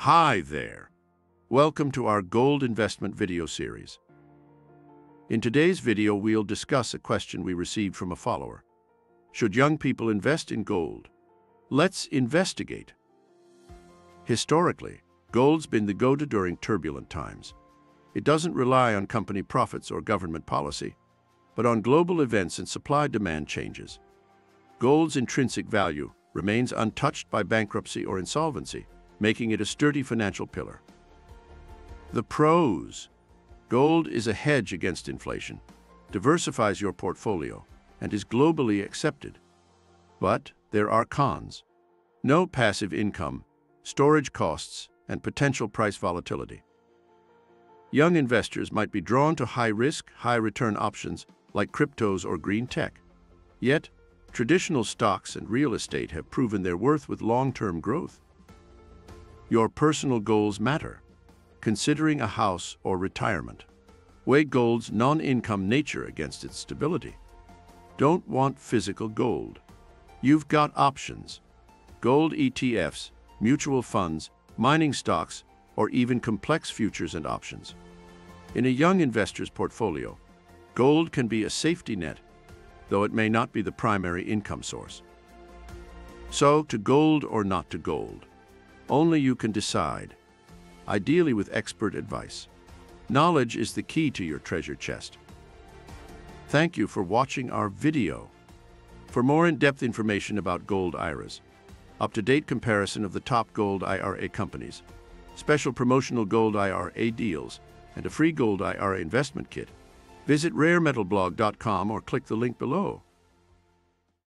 Hi there. Welcome to our gold investment video series. In today's video, we'll discuss a question we received from a follower. Should young people invest in gold? Let's investigate. Historically, gold's been the go-to during turbulent times. It doesn't rely on company profits or government policy, but on global events and supply-demand changes. Gold's intrinsic value remains untouched by bankruptcy or insolvency, making it a sturdy financial pillar. The pros. Gold is a hedge against inflation, diversifies your portfolio, and is globally accepted. But there are cons. No passive income, storage costs, and potential price volatility. Young investors might be drawn to high-risk, high-return options like cryptos or green tech. Yet, traditional stocks and real estate have proven their worth with long-term growth. Your personal goals matter. Considering a house or retirement. Weigh gold's non-income nature against its stability. Don't want physical gold. You've got options. Gold ETFs, mutual funds, mining stocks, or even complex futures and options. In a young investor's portfolio, gold can be a safety net, though it may not be the primary income source. So, to gold or not to gold? Only you can decide, ideally with expert advice. Knowledge is the key to your treasure chest. Thank you for watching our video. For more in-depth information about gold IRAs, up-to-date comparison of the top gold IRA companies, special promotional gold IRA deals, and a free gold IRA investment kit, visit raremetalblog.com or click the link below.